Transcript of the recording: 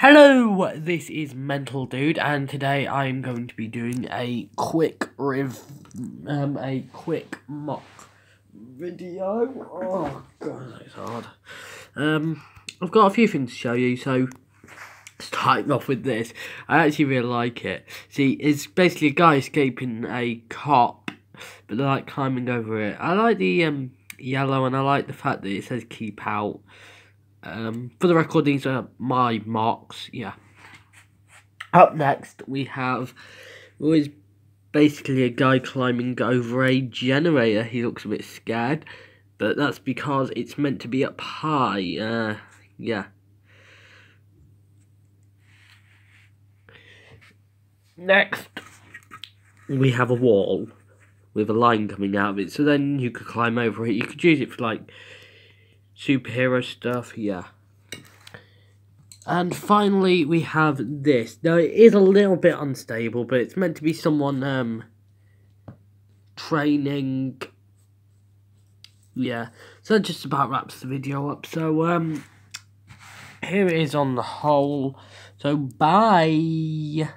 Hello, this is Mental Dude, and today I'm going to be doing a quick rev, um, a quick MOC video. Oh god, that's hard. Um, I've got a few things to show you, so starting off with this, I actually really like it. See, it's basically a guy escaping a cop, but they're like climbing over it. I like the um yellow, and I like the fact that it says keep out. Um, for the record, these are my marks. Yeah. Up next, we have well, is basically a guy climbing over a generator. He looks a bit scared, but that's because it's meant to be up high. Uh, yeah. Next, we have a wall with a line coming out of it, so then you could climb over it. You could use it for like superhero stuff, yeah. And finally, we have this. Now, it is a little bit unstable, but it's meant to be someone, um, training. Yeah, so that just about wraps the video up. So, um, here it is on the whole. So, bye.